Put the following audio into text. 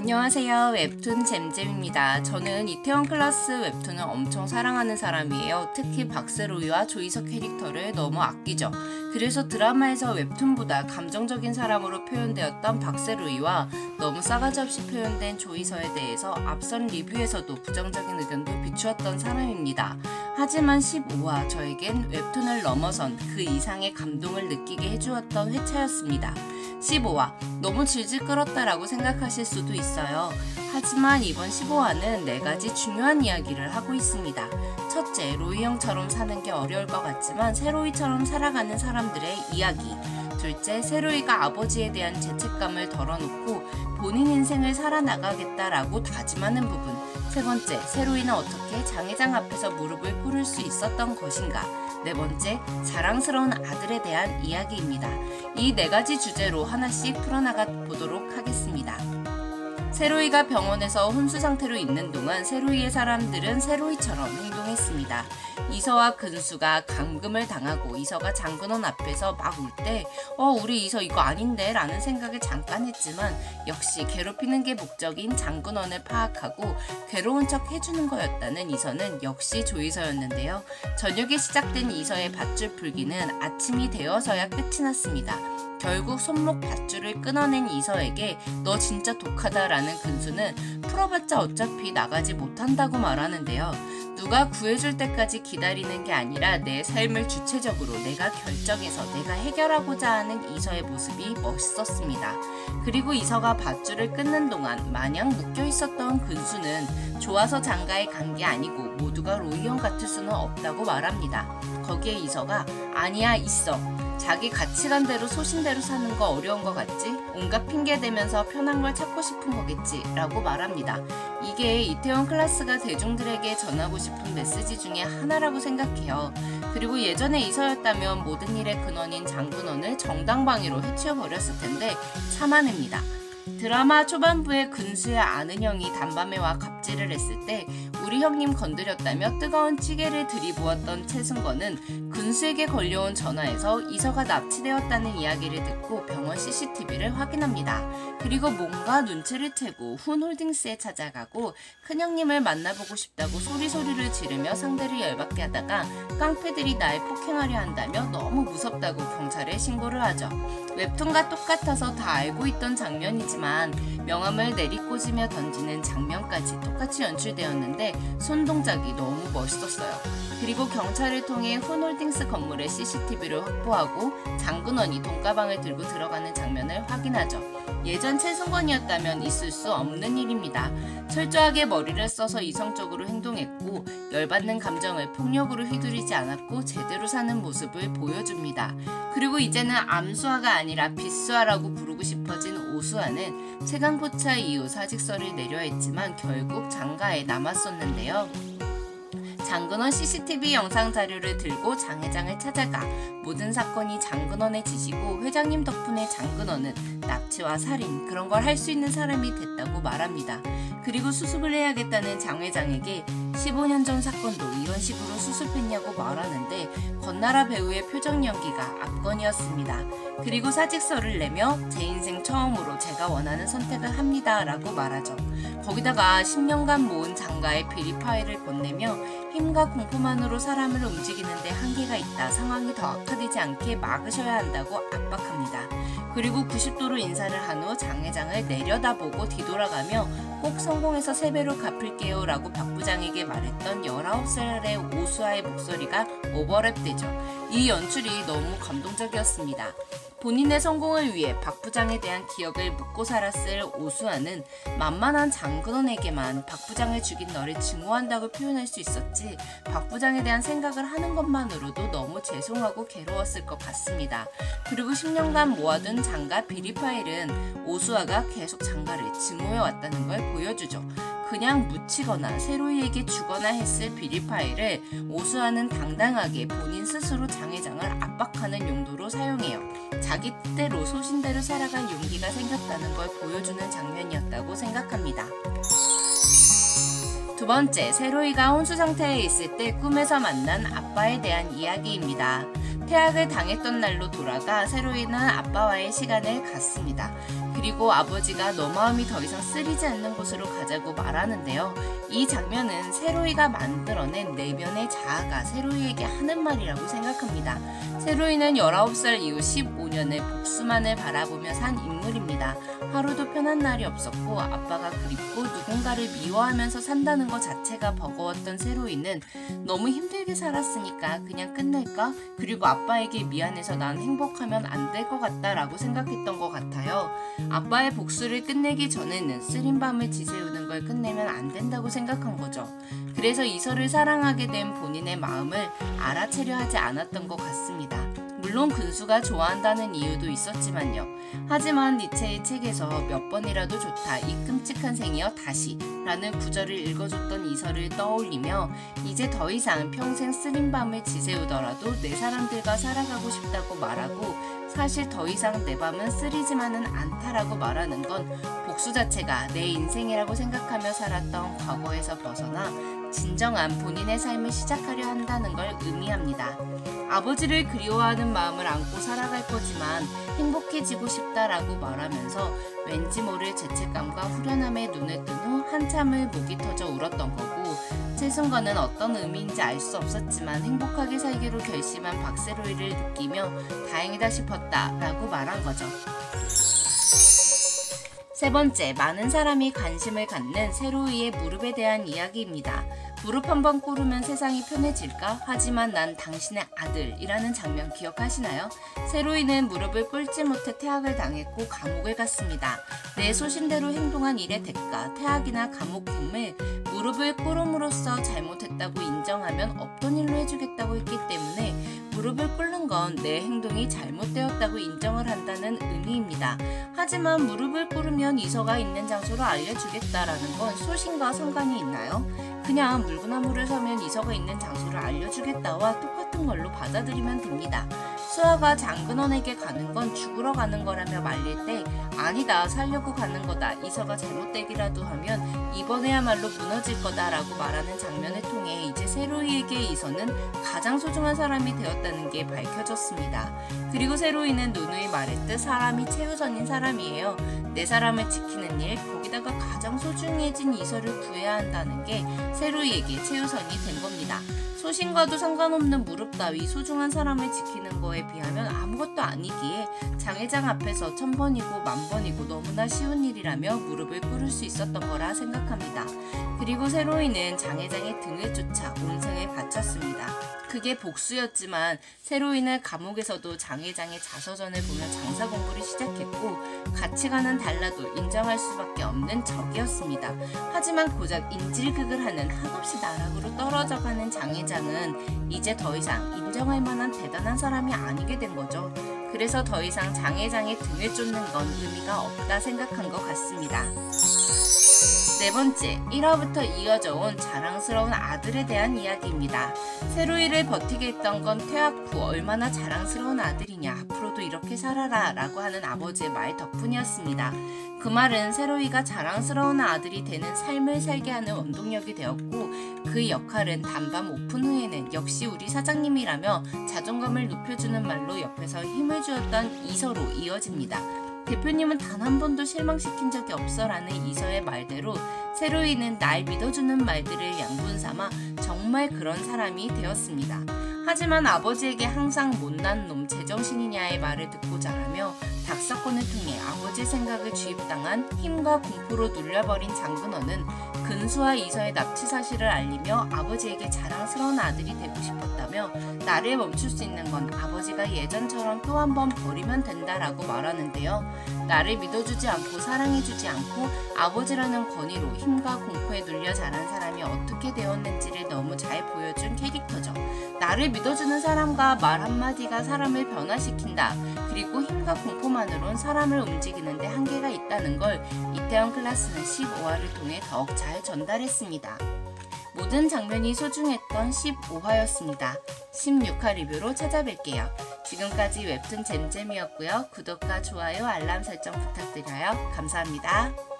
안녕하세요. 웹툰 잼잼입니다. 저는 이태원 클라스 웹툰을 엄청 사랑하는 사람이에요. 특히 박세로이와 조이석 캐릭터를 너무 아끼죠. 그래서 드라마에서 웹툰보다 감정적인 사람으로 표현되었던 박세로이와 너무 싸가지 없이 표현된 조이서에 대해서 앞선 리뷰에서도 부정적인 의견도 비추었던 사람입니다. 하지만 15화 저에겐 웹툰을 넘어선 그 이상의 감동을 느끼게 해주었던 회차였습니다. 15화 너무 질질 끌었다라고 생각하실 수도 있어요. 하지만 이번 15화는 네 가지 중요한 이야기를 하고 있습니다. 첫째, 로이 형처럼 사는 게 어려울 것 같지만 세로이처럼 살아가는 사람들의 이야기. 둘째, 세로이가 아버지에 대한 죄책감을 덜어놓고 본인 인생을 살아나가겠다라고 다짐하는 부분. 세 번째, 세로이는 어떻게 장회장 앞에서 무릎을 꿇을 수 있었던 것인가. 네 번째, 자랑스러운 아들에 대한 이야기입니다. 이 네 가지 주제로 하나씩 풀어나가 보도록 하겠습니다. 세로이가 병원에서 혼수 상태로 있는 동안 세로이의 사람들은 세로이처럼 행동했습니다. 이서와 근수가 감금을 당하고 이서가 장근원 앞에서 막 울 때, 어, 우리 이서 이거 아닌데? 라는 생각을 잠깐 했지만, 역시 괴롭히는 게 목적인 장근원을 파악하고 괴로운 척 해주는 거였다는 이서는 역시 조이서였는데요. 저녁에 시작된 이서의 밧줄 풀기는 아침이 되어서야 끝이 났습니다. 결국 손목 밧줄을 끊어낸 이서에게 너 진짜 독하다라는 근수는 풀어봤자 어차피 나가지 못한다고 말하는데요. 누가 구해줄 때까지 기다리는 게 아니라 내 삶을 주체적으로 내가 결정해서 내가 해결하고자 하는 이서의 모습이 멋있었습니다. 그리고 이서가 밧줄을 끊는 동안 마냥 묶여 있었던 근수는 좋아서 장가에 간 게 아니고 모두가 로이형 같을 수는 없다고 말합니다. 거기에 이서가 아니야 있어. 자기 가치관대로 소신대로 사는 거 어려운 것 같지? 온갖 핑계 대면서 편한 걸 찾고 싶은 거겠지? 라고 말합니다. 이게 이태원 클라스가 대중들에게 전하고 싶은 메시지 중에 하나라고 생각해요. 그리고 예전에 이서였다면 모든 일의 근원인 장군원을 정당방위로 해치워버렸을 텐데 참아냅니다. 드라마 초반부에 근수의 아는 형이 단밤에 와 갑질을 했을 때 우리 형님 건드렸다며 뜨거운 찌개를 들이부었던 최승건은 근수에게 걸려온 전화에서 이서가 납치되었다는 이야기를 듣고 병원 CCTV를 확인합니다. 그리고 뭔가 눈치를 채고 훈홀딩스에 찾아가고 큰형님을 만나보고 싶다고 소리소리를 지르며 상대를 열받게 하다가 깡패들이 날 폭행하려 한다며 너무 무섭다고 경찰에 신고를 하죠. 웹툰과 똑같아서 다 알고 있던 장면이지만 명함을 내리꽂으며 던지는 장면까지 똑같이 연출되었는데 손 동작이 너무 멋있었어요. 그리고 경찰을 통해 훈홀딩스 건물의 CCTV를 확보하고 장근원이 돈가방을 들고 들어가는 장면을 확인하죠. 예전 최승건이었다면 있을 수 없는 일입니다. 철저하게 머리를 써서 이성적으로 행동했고 열받는 감정을 폭력으로 휘두르지 않았고 제대로 사는 모습을 보여줍니다. 그리고 이제는 암수화가 아니라 빗수화라고 부르고 싶어진 오수화는 최강포차 이후 사직서를 내려 했지만 결국 장가에 남았었는데요. 장근원 CCTV 영상 자료를 들고 장 회장을 찾아가 모든 사건이 장근원의 짓이고 회장님 덕분에 장근원은 납치와 살인 그런 걸 할 수 있는 사람이 됐다고 말합니다. 그리고 수습을 해야겠다는 장 회장에게 15년 전 사건도 이런 식으로 수습했냐고 말하는데 건나라 배우의 표정 연기가 압권이었습니다. 그리고 사직서를 내며 제 인생 처음으로 제가 원하는 선택을 합니다 라고 말하죠. 거기다가 10년간 모은 장가의 비리 파일을 건네며 힘과 공포만으로 사람을 움직이는데 한계가 있다. 상황이 더 악화되지 않게 막으셔야 한다고 압박합니다. 그리고 90도로 인사를 한 후 장회장을 내려다보고 뒤돌아가며 꼭 성공해서 세배로 갚을게요 라고 박 부장에게 말했던 19살의 오수아의 목소리가 오버랩되죠. 이 연출이 너무 감동적이었습니다. 본인의 성공을 위해 박 부장에 대한 기억을 묻고 살았을 오수아는 만만한 장근원에게만 박 부장을 죽인 너를 증오한다고 표현할 수 있었지 박 부장에 대한 생각을 하는 것만으로도 너무 죄송하고 괴로웠을 것 같습니다. 그리고 10년간 모아둔 장가 비리 파일은 오수아가 계속 장가를 증오해 왔다는 걸 보여주죠. 그냥 묻히거나 세로이에게 주거나 했을 비리 파일을 오수아는 당당하게 본인 스스로 장회장을 압박하는 용도로 사용해요. 자기 뜻대로 소신대로 살아갈 용기가 생겼다는 걸 보여주는 장면이었다고 생각합니다. 두 번째, 세로이가 혼수 상태에 있을 때 꿈에서 만난 아빠에 대한 이야기입니다. 퇴학을 당했던 날로 돌아가 세로이는 아빠와의 시간을 갖습니다. 그리고 아버지가 너 마음이 더 이상 쓰리지 않는 곳으로 가자고 말하는데요. 이 장면은 세로이가 만들어낸 내면의 자아가 세로이에게 하는 말이라고 생각합니다. 세로이는 19살 이후 15년을 복수만을 바라보며 산 인물입니다. 하루도 편한 날이 없었고 아빠가 그립고 누군가를 미워하면서 산다는 것 자체가 버거웠던 세로이는 너무 힘들게 살았으니까 그냥 끝낼까? 그리고 아빠에게 미안해서 난 행복하면 안 될 것 같다라고 생각했던 것 같아요. 아빠의 복수를 끝내기 전에는 쓰린 밤을 지새우는 걸 끝내면 안 된다고 생각한 거죠. 그래서 이설을 사랑하게 된 본인의 마음을 알아채려 하지 않았던 것 같습니다. 물론 근수가 좋아한다는 이유도 있었지만요. 하지만 니체의 책에서 몇 번이라도 좋다 이 끔찍한 생이여 다시 라는 구절을 읽어줬던 이설을 떠올리며 이제 더 이상 평생 쓰린 밤을 지새우더라도 내 사람들과 살아가고 싶다고 말하고 사실 더 이상 내 밤은 쓰리지만은 않다라고 말하는 건 복수 자체가 내 인생이라고 생각하며 살았던 과거에서 벗어나 진정한 본인의 삶을 시작하려 한다는 걸 의미합니다. 아버지를 그리워하는 마음을 안고 살아갈 거지만 행복해지고 싶다라고 말하면서 왠지 모를 죄책감과 후련함에 눈을 뜬 후 한참을 목이 터져 울었던 거고 최순건은 어떤 의미인지 알 수 없었지만 행복하게 살기로 결심한 박세로이를 느끼며 다행이다 싶었다라고 말한 거죠. 세 번째, 많은 사람이 관심을 갖는 세로이의 무릎에 대한 이야기입니다. 무릎 한 번 꿇으면 세상이 편해질까? 하지만 난 당신의 아들이라는 장면 기억하시나요? 세로이는 무릎을 꿇지 못해 퇴학을 당했고 감옥을 갔습니다. 내 소신대로 행동한 일의 대가, 퇴학이나 감옥행을 무릎을 꿇음으로써 잘못했다고 인정하면 없던 일로 해주겠다고 했기 때문에 무릎을 꿇는 건 내 행동이 잘못되었다고 인정을 한다는 의미입니다. 하지만 무릎을 꿇으면 이서가 있는 장소를 알려주겠다라는 건 소신과 상관이 있나요? 그냥 물구나무를 서면 이서가 있는 장소를 알려주겠다와 똑같은 걸로 받아들이면 됩니다. 수아가 장근원에게 가는 건 죽으러 가는 거라며 말릴 때 아니다 살려고 가는 거다 이서가 잘못되기라도 하면 이번에야말로 무너질 거다라고 말하는 장면을 통해 이제 세로이에게 이서는 가장 소중한 사람이 되었다는 게 밝혀졌습니다. 그리고 세로이는 누누이 말했듯 사람이 최우선인 사람이에요. 내 사람을 지키는 일 거기다가 가장 소중해진 이서를 구해야 한다는 게 세로이에게 최우선이 된 겁니다. 소신과도 상관없는 무릎 따위 소중한 사람을 지키는 거에 비하면 아무것도 아니기에 장회장 앞에서 천 번이고 만 번이고 너무나 쉬운 일이라며 무릎을 꿇을 수 있었던 거라 생각합니다. 그리고 세로이는 장회장의 등을 쫓아 온생을 바쳤습니다. 그게 복수였지만 세로이는 감옥에서도 장회장의 자서전을 보며 장사 공부를 시작했고 가치관은 달라도 인정할 수밖에 없는 적이었습니다. 하지만 고작 인질극을 하는 한없이 나락으로 떨어져가는 장회장은 이제 더 이상 인정할 만한 대단한 사람이 아니게 된 거죠. 그래서 더 이상 장회장의 등을 쫓는 건 의미가 없다 생각한 것 같습니다. 네 번째, 1화부터 이어져 온 자랑스러운 아들에 대한 이야기입니다. 세로이를 버티게 했던 건 퇴학 후 얼마나 자랑스러운 아들이냐, 앞으로도 이렇게 살아라 라고 하는 아버지의 말 덕분이었습니다. 그 말은 세로이가 자랑스러운 아들이 되는 삶을 살게 하는 원동력이 되었고 그 역할은 단밤 오픈 후에는 역시 우리 사장님이라며 자존감을 높여주는 말로 옆에서 힘을 주었던 이서로 이어집니다. 대표님은 단 한 번도 실망시킨 적이 없어라는 이서의 말대로 세로이는 날 믿어주는 말들을 양분 삼아 정말 그런 사람이 되었습니다. 하지만 아버지에게 항상 못난 놈 제정신이냐의 말을 듣고 자라며 닭 사건을 통해 아버지 생각을 주입당한 힘과 공포로 눌려버린 장근원은 근수와 이서의 납치 사실을 알리며 아버지에게 자랑스러운 아들이 되고 싶었다며 나를 멈출 수 있는 건 아버지가 예전처럼 또 한 번 버리면 된다라고 말하는데요. 나를 믿어주지 않고 사랑해주지 않고 아버지라는 권위로 힘과 공포에 눌려 자란 사람이 어떻게 되었는지를 너무 잘 보여준 캐릭터죠. 나를 믿어주는 사람과 말 한마디가 사람을 변화시킨다. 그리고 힘과 공포만으론 사람을 움직이는데 한계가 있다는 걸 이태원 클라스는 15화를 통해 더욱 잘 전달했습니다. 모든 장면이 소중했던 15화였습니다. 16화 리뷰로 찾아뵐게요. 지금까지 웹툰 잼잼이었고요. 구독과 좋아요, 알람 설정 부탁드려요. 감사합니다.